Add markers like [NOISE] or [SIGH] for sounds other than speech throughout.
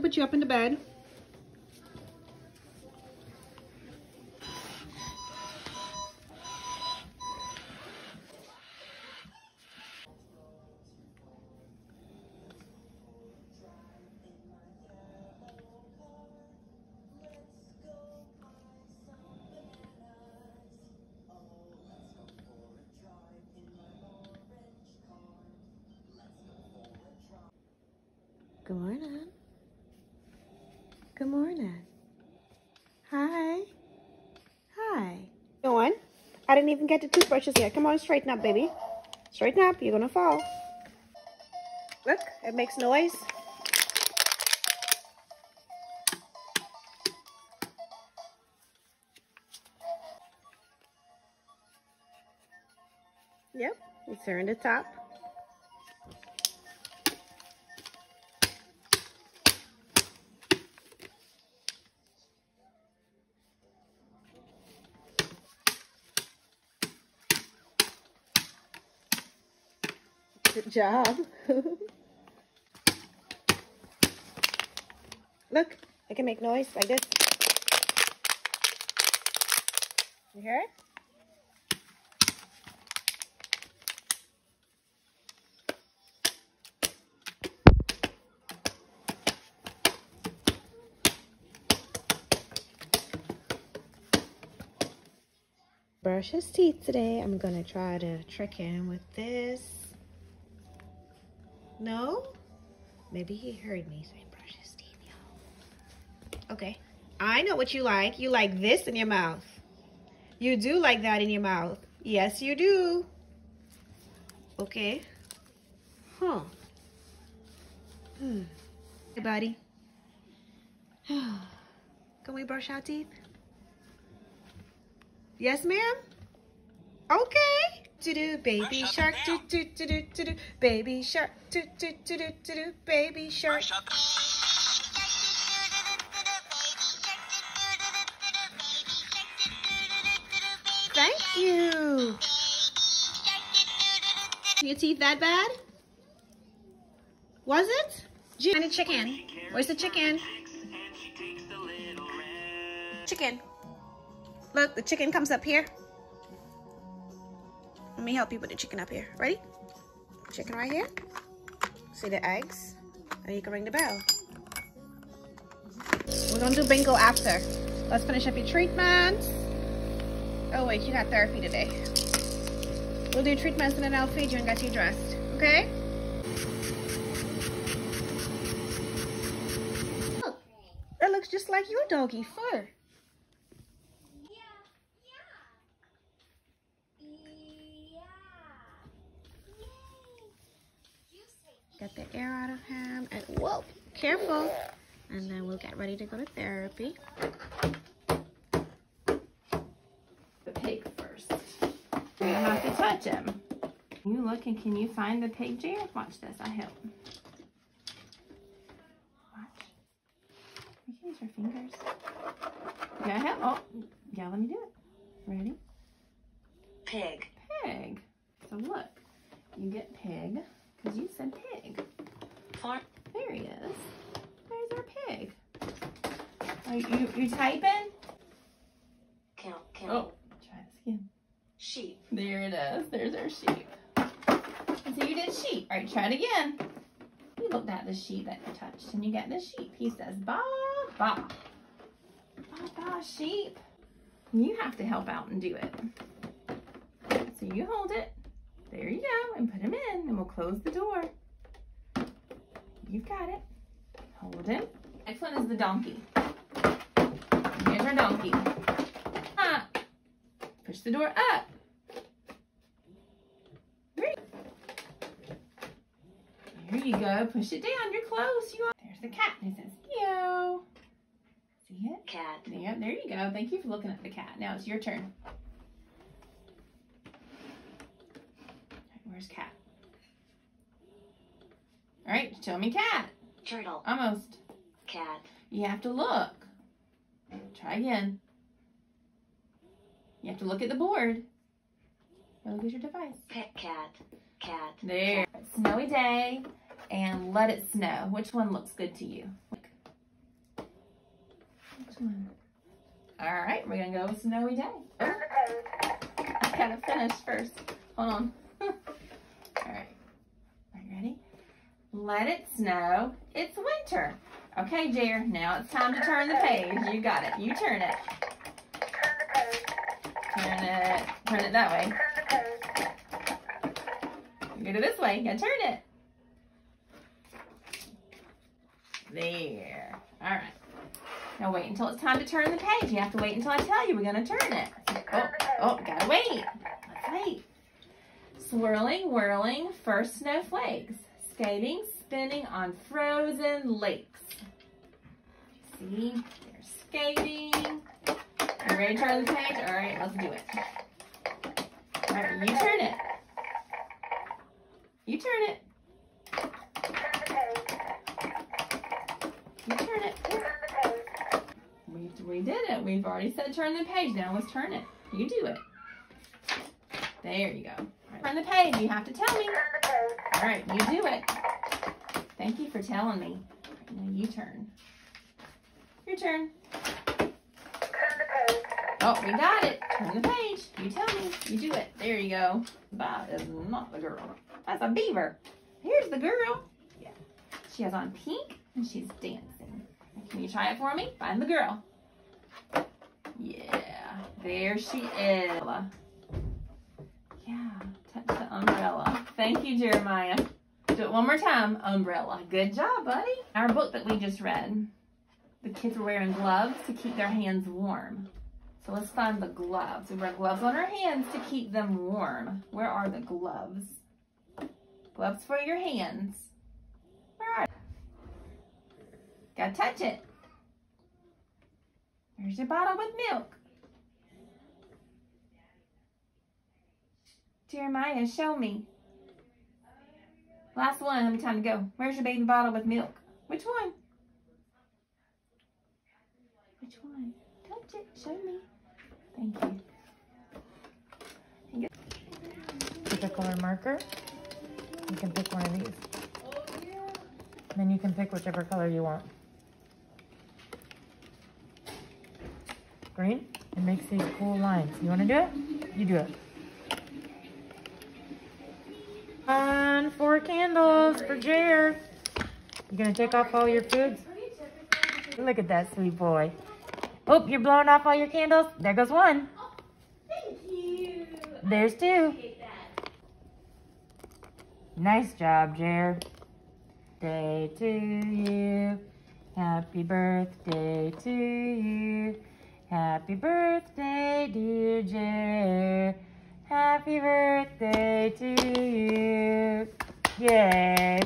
Put you up in the bed. Good morning. Good morning. Hi. Hi. Go on. I didn't even get the toothbrushes yet. Come on, straighten up, baby. Straighten up. You're gonna fall. Look, it makes noise. Yep, it's there in the top. Good job. [LAUGHS] Look, I can make noise like this. You hear it? Brush his teeth today. I'm gonna try to trick him with this. No? Maybe he heard me say brush his teeth, y'all. Okay. I know what you like. You like this in your mouth. You do like that in your mouth. Yes, you do. Okay. Huh. Hmm. Hey, buddy. [SIGHS] Can we brush our teeth? Yes, ma'am? Okay. Do do baby shark do do do do do do baby shark do do do do do do baby shark. Thank you. Your teeth that bad? Was it? Jenny chicken. Where's the chicken? Chicken. Look, the chicken comes up here. Let me help you put the chicken up here. Ready? Chicken right here. See the eggs? And you can ring the bell. We're gonna do bingo after. Let's finish up your treatments. Oh wait, you got therapy today. We'll do treatments and then I'll feed you and get you dressed. Okay? Look, that looks just like your doggy fur. Get the air out of him. And whoa, careful. And then we'll get ready to go to therapy. the pig first. You don't have to touch him. You look and can you find the pig, Jared? Watch this. I help. Watch. You can use your fingers. Yeah, I help. Oh, yeah, let me do it. Ready? Pig. Pig. So look, you get pig because you said pig. There he is. There's our pig. Are you, you typing? Count. Count. Oh, try this again. Sheep. There it is. There's our sheep. And so you did sheep. All right, try it again. You looked at the sheep that you touched and you got the sheep. He says, ba, ba. Ba, ba, sheep. You have to help out and do it. So you hold it. There you go. And put him in and we'll close the door. You've got it. Hold it. Next one is the donkey. Here's our donkey. Ah. Push the door up. There there you go. Push it down. You're close. You are. There's the cat. It says meow. See it? Cat. Yeah, there you go. Thank you for looking at the cat. Now it's your turn. Where's cat? All right, show me cat. Turtle. Almost. Cat. You have to look. Try again. You have to look at the board. Look at your device. Pet cat. Cat. There. Snowy day and let it snow. Which one looks good to you? Which one. All right, we're gonna go with Snowy Day. Oh, I gotta finish first. Hold on. [LAUGHS] All right, are you ready? Let it snow. It's winter. Okay, Jer, now it's time to turn the page. You got it. You turn it. Turn it. Turn it that way. You gotta this way. You turn it. There. All right. Now wait until it's time to turn the page. You have to wait until I tell you we're gonna turn it. Oh, oh, gotta wait. Let's wait. Swirling, whirling, first snowflakes. Skating, spinning on frozen lakes. See, they're skating. You ready to turn the page? All right, let's do it. All right, you turn it. You turn it. You turn it. We, we did it. We've already said turn the page. Now let's turn it. You do it. There you go. All right, Turn the page. You have to tell me. All right, you do it. Thank you for telling me. All right, now you turn. Your turn. Oh, we got it. Turn the page. You tell me. You do it. There you go. That is not the girl. That's a beaver. Here's the girl. Yeah. She has on pink and she's dancing. Can you try it for me? Find the girl. Yeah. There she is. Yeah. Touch the umbrella. Thank you, Jeremiah. Do it one more time. Umbrella. Good job, buddy. Our book that we just read. The kids were wearing gloves to keep their hands warm. So let's find the gloves. We wear gloves on our hands to keep them warm. Where are the gloves? Gloves for your hands. Where are they? Gotta touch it. There's your bottle with milk. Jeremiah, show me. Last one, how many time to go? Where's your baby bottle with milk? Which one? Which one? Touch it, show me. Thank you. Pick a color marker. You can pick one of these. Then you can pick whichever color you want. Green. It makes these cool lines. You want to do it? You do it. Four candles for Jer. You gonna take off all your foods? Look at that sweet boy. Oh, you're blowing off all your candles? There goes one. Thank you. There's two. Nice job, Jer. Day to you. Happy birthday to you. Happy birthday, dear Jer. Happy birthday to you. Yay.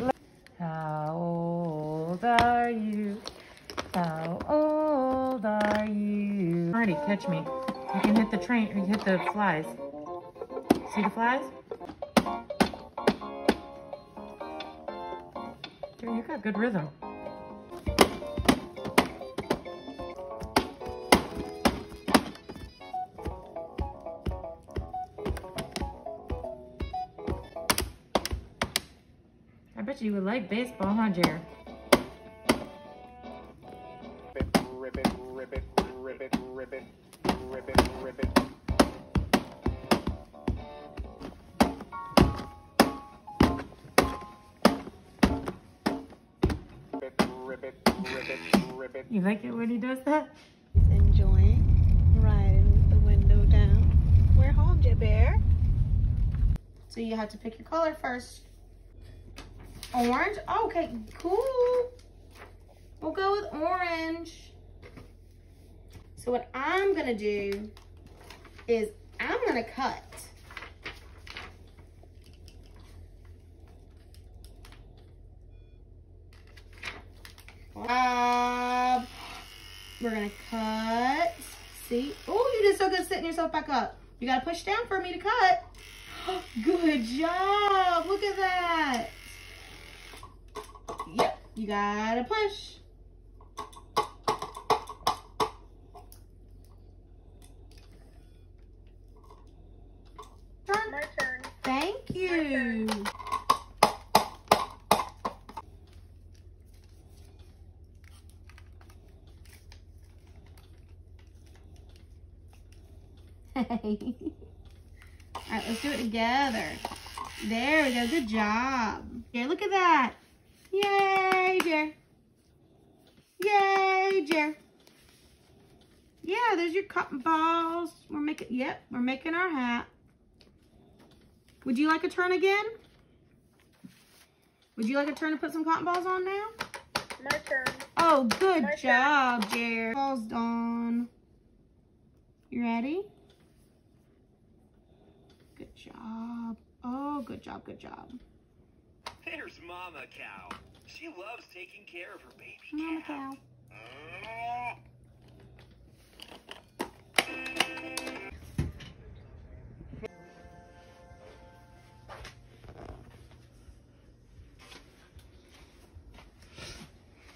How old are you? How old are you? Alrighty, catch me. You can hit the train, you hit the flies. See the flies? Dude, you got good rhythm. Bet you would like baseball, huh, Jer? ribbit, ribbit, ribbit, ribbit, ribbit, ribbit. Ribbit. You like it when he does that? Enjoying riding with the window down. We're home, Jet Bear. So you have to pick your color first. Orange? Oh, okay, cool. We'll go with orange. So what I'm gonna do is I'm gonna cut. Bob. We're gonna cut. See? Oh, you did so good setting yourself back up. You gotta push down for me to cut. [GASPS] Good job. Look at that. Yep, you gotta push. Turn. My turn. Thank you. Hey. [LAUGHS] All right, let's do it together. There we go. Good job. Here, look at that. Yay, Jer. Yay, Jer. Yeah, there's your cotton balls. We're making, yep, we're making our hat. Would you like a turn again? Would you like a turn to put some cotton balls on now? My turn. Oh, good My turn. job, Jer. Balls done. You ready? Good job. Oh, good job, good job. There's Mama Cow. She loves taking care of her baby Mama cow. cow.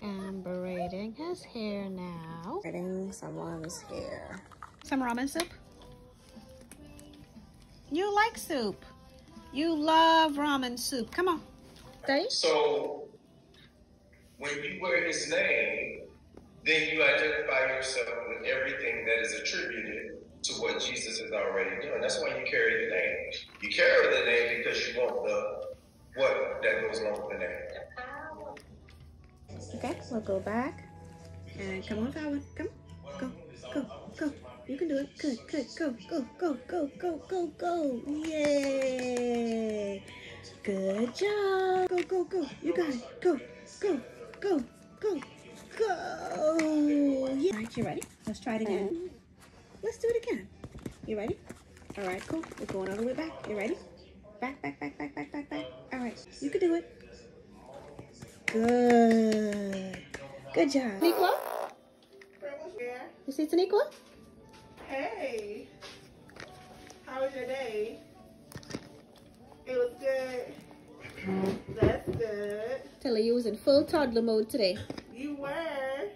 I'm braiding his hair now. Braiding someone's hair. Some ramen soup? You like soup. You love ramen soup. Come on. Stay. So when you wear his name, then you identify yourself with everything that is attributed to what Jesus has already done. That's why you carry the name. You carry the name because you want the what that goes along with the name. Okay, we'll go back. And come on forward. Come. Go. Go. Go. You can do it. Good. Good. Go. Go. Go. Go. Go. Go. Go. Yay. Good job. Go. Go. Go. You got it. Go. Go. Go. Go. Go. Yeah. All right, you ready? Let's try it again. Let's do it again. You ready? All right, cool. We're going all the way back. You ready? Back, back, back, back, back, back, back. All right, you can do it. Good. Good job. Tanekqua? You see Tanekqua? Hey. How was your day? It was good. That's good. Tell her you was in full toddler mode today. You were.